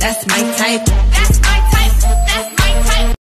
that's my type. That's.